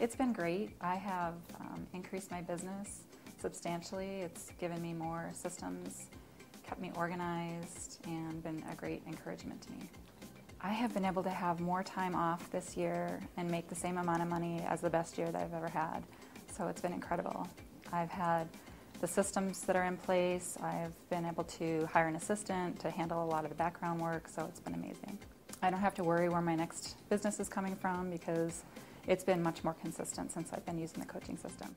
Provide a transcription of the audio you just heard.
It's been great. I have um, increased my business substantially. It's given me more systems, kept me organized, and been a great encouragement to me. I have been able to have more time off this year and make the same amount of money as the best year that I've ever had. So it's been incredible. I've had the systems that are in place. I've been able to hire an assistant to handle a lot of the background work, so it's been amazing. I don't have to worry where my next business is coming from because it's been much more consistent since I've been using the coaching system.